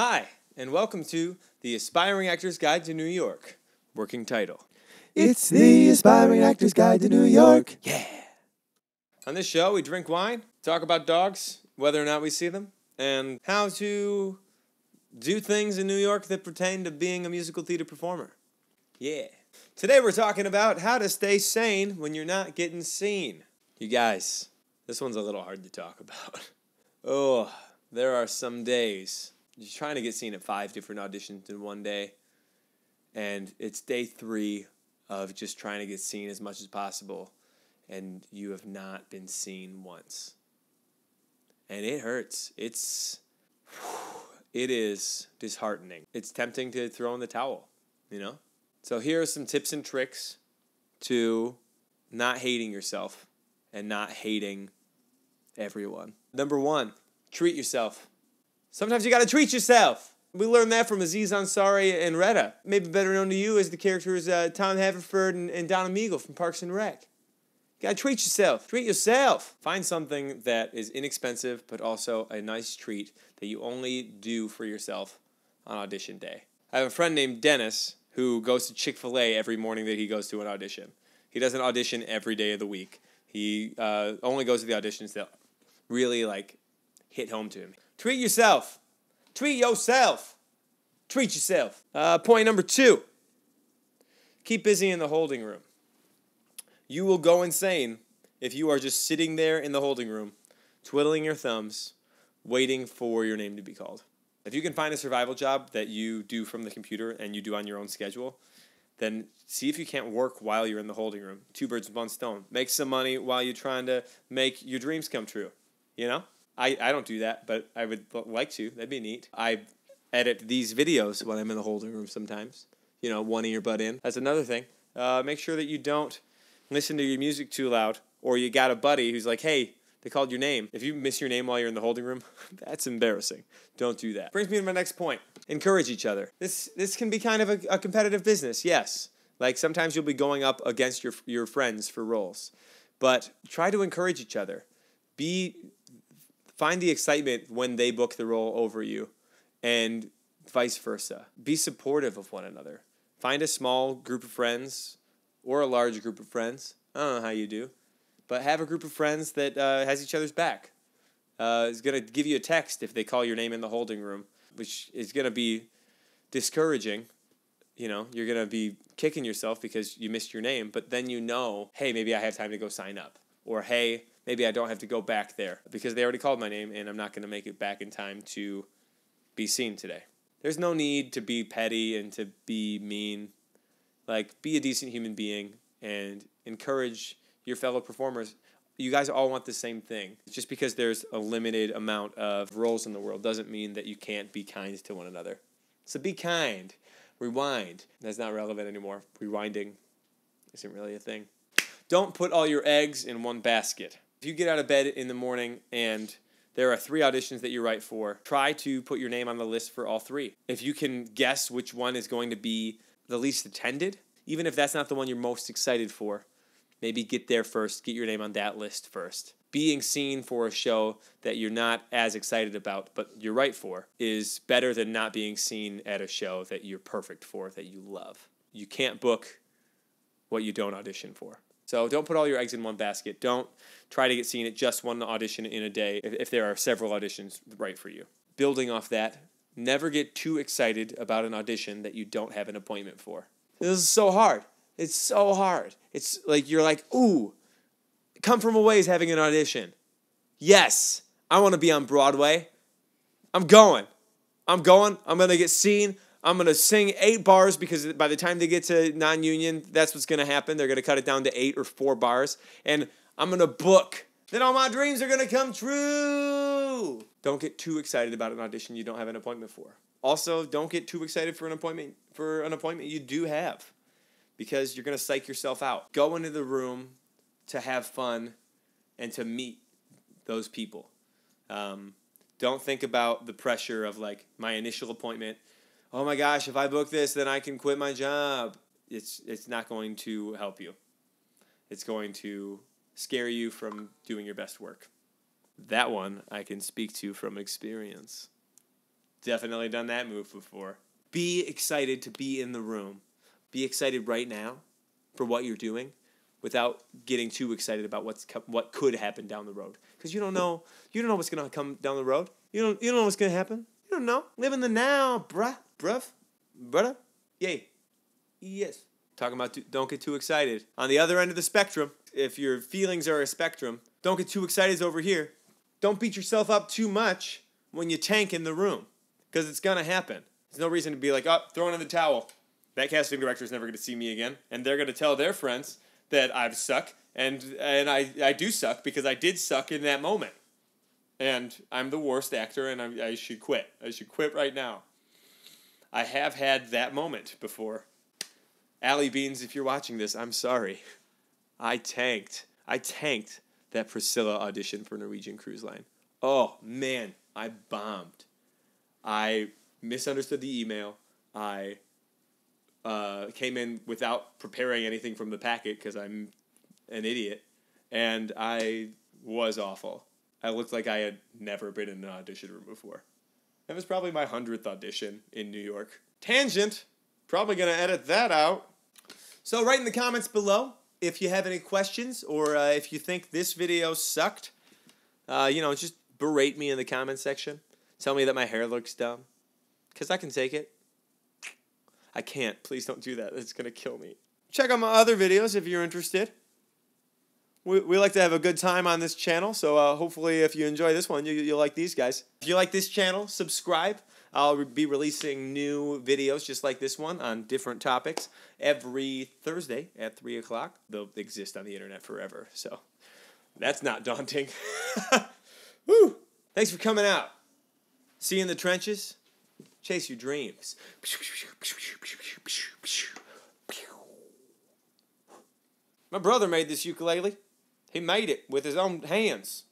Hi, and welcome to the Aspiring Actors Guide to New York. Working title. It's the Aspiring Actors Guide to New York. Yeah. On this show, we drink wine, talk about dogs, whether or not we see them, and how to do things in New York that pertain to being a musical theater performer. Yeah. Today, we're talking about how to stay sane when you're not getting seen. You guys, this one's a little hard to talk about. Oh, there are some days trying to get seen at five different auditions in one day, and it's day three of just trying to get seen as much as possible, and you have not been seen once. And it hurts. It's it is disheartening. It's tempting to throw in the towel, you know? So here are some tips and tricks to not hating yourself and not hating everyone. Number one, treat yourself. Sometimes you gotta treat yourself. We learned that from Aziz Ansari and Retta, maybe better known to you as the characters uh, Tom Haverford and, and Donna Meagle from Parks and Rec. You gotta treat yourself. Treat yourself. Find something that is inexpensive, but also a nice treat that you only do for yourself on audition day. I have a friend named Dennis who goes to Chick fil A every morning that he goes to an audition. He doesn't audition every day of the week. He uh, only goes to the auditions that really like hit home to him. Treat yourself. Treat yourself. Treat yourself. Uh, point number two keep busy in the holding room. You will go insane if you are just sitting there in the holding room, twiddling your thumbs, waiting for your name to be called. If you can find a survival job that you do from the computer and you do on your own schedule, then see if you can't work while you're in the holding room. Two birds with one stone. Make some money while you're trying to make your dreams come true. You know? I, I don't do that, but I would like to. That'd be neat. I edit these videos when I'm in the holding room sometimes. You know, one earbud in. That's another thing. Uh, make sure that you don't listen to your music too loud, or you got a buddy who's like, hey, they called your name. If you miss your name while you're in the holding room, that's embarrassing. Don't do that. Brings me to my next point. Encourage each other. This this can be kind of a, a competitive business, yes. Like sometimes you'll be going up against your your friends for roles. But try to encourage each other. Be find the excitement when they book the role over you and vice versa. Be supportive of one another. Find a small group of friends or a large group of friends. I don't know how you do, but have a group of friends that uh, has each other's back. Uh, is going to give you a text if they call your name in the holding room, which is going to be discouraging. You know, you're going to be kicking yourself because you missed your name, but then you know, hey, maybe I have time to go sign up. Or, hey, maybe I don't have to go back there because they already called my name and I'm not going to make it back in time to be seen today. There's no need to be petty and to be mean. Like, be a decent human being and encourage your fellow performers. You guys all want the same thing. Just because there's a limited amount of roles in the world doesn't mean that you can't be kind to one another. So be kind. Rewind. That's not relevant anymore. Rewinding isn't really a thing. Don't put all your eggs in one basket. If you get out of bed in the morning and there are three auditions that you write for, try to put your name on the list for all three. If you can guess which one is going to be the least attended, even if that's not the one you're most excited for, maybe get there first, get your name on that list first. Being seen for a show that you're not as excited about, but you're right for, is better than not being seen at a show that you're perfect for, that you love. You can't book what you don't audition for. So don't put all your eggs in one basket. Don't try to get seen at just one audition in a day if, if there are several auditions right for you. Building off that, never get too excited about an audition that you don't have an appointment for. This is so hard. It's so hard. It's like you're like, ooh, Come From Away's having an audition. Yes, I want to be on Broadway. I'm going. I'm going. I'm going to get seen. I'm going to sing eight bars because by the time they get to non union, that's what's going to happen. They're going to cut it down to eight or four bars. And I'm going to book. Then all my dreams are going to come true. Don't get too excited about an audition you don't have an appointment for. Also, don't get too excited for an appointment for an appointment you do have because you're going to psych yourself out. Go into the room to have fun and to meet those people. Um, don't think about the pressure of like my initial appointment oh my gosh, if I book this, then I can quit my job. It's it's not going to help you. It's going to scare you from doing your best work. That one I can speak to from experience. Definitely done that move before. Be excited to be in the room. Be excited right now for what you're doing without getting too excited about what's co- what could happen down the road because you don't know you don't know what's going to come down the road. You don't you don't know what's going to happen. You don't know. Live in the now, bruh, bruv, brother. Yay. Yes. Talking about do- don't get too excited. On the other end of the spectrum, if your feelings are a spectrum, don't get too excited over here. Don't beat yourself up too much when you tank in the room because it's to happen. There's no reason to be like, oh, throwing in the towel. That casting director is never to see me again. And they're to tell their friends that I've suck. And, and I, I do suck because I did suck in that moment. And I'm the worst actor and I, I should quit. I should quit right now. I have had that moment before. Allie Beans, if you're watching this, I'm sorry. I tanked. I tanked that Priscilla audition for Norwegian Cruise Line. Oh man, I bombed. I misunderstood the email. I uh, came in without preparing anything from the packet because I'm an idiot, and I was awful. I looked like I had never been in an audition room before. That was probably my hundredth audition in New York. Tangent. Probably gonna edit that out. So write in the comments below if you have any questions or uh, if you think this video sucked. Uh, you know, just berate me in the comment section. Tell me that my hair looks dumb. Because I can take it. I can't. Please don't do that. It's going to kill me. Check out my other videos if you're interested. We, we like to have a good time on this channel, so uh, hopefully, if you enjoy this one, you, you'll like these guys. If you like this channel, subscribe. I'll be releasing new videos just like this one on different topics every Thursday at 3 o'clock. They'll exist on the internet forever, so that's not daunting. Woo! Thanks for coming out. See you in the trenches. Chase your dreams. My brother made this ukulele. He made it with his own hands.